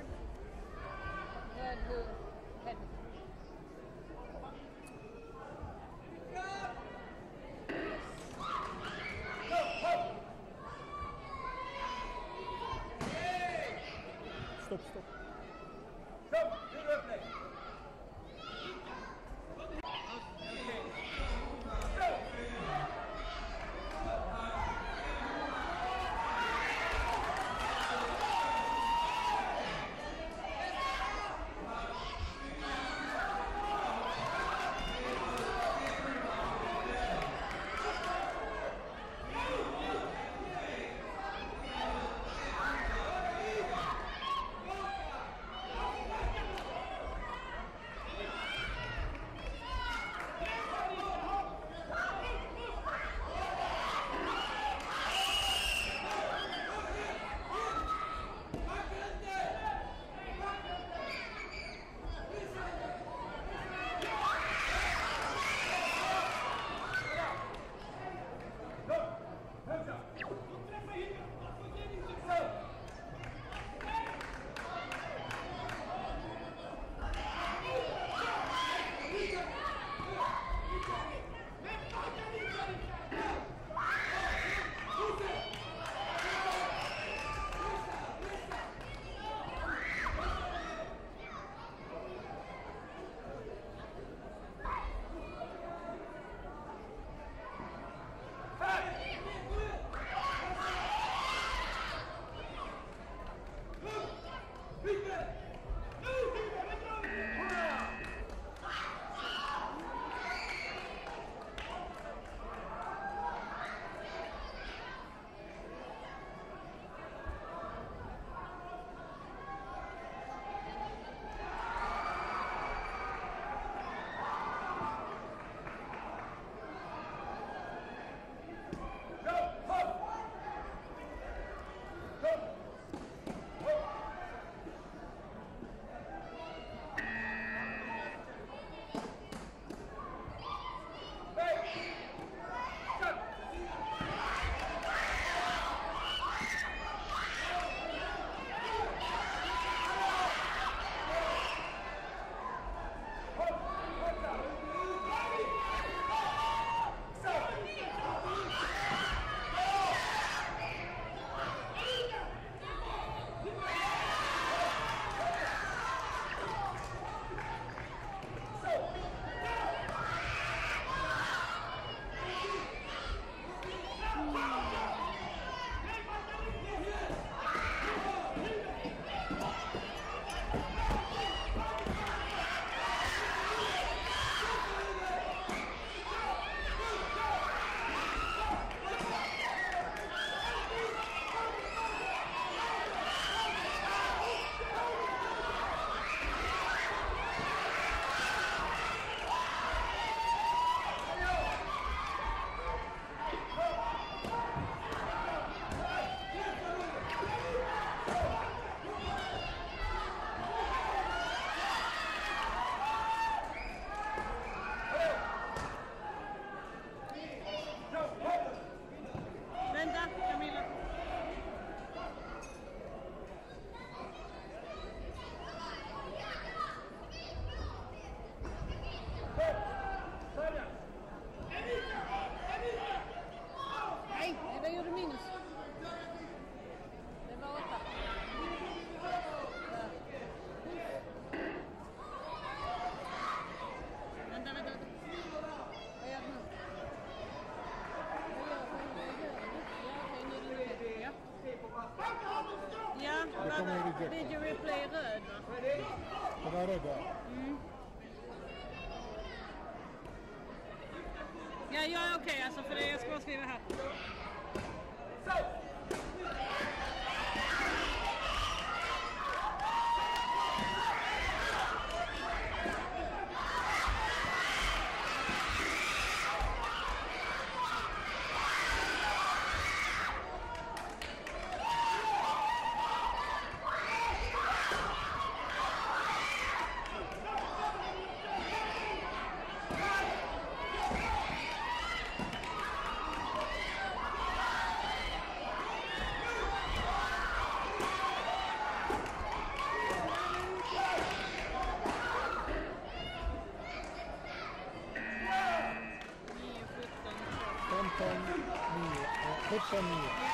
Lord and who Stop, stop. Video replay röd va? Den var röd där. Ja, jag är okej alltså för det jag ska bara skriva här. companhia.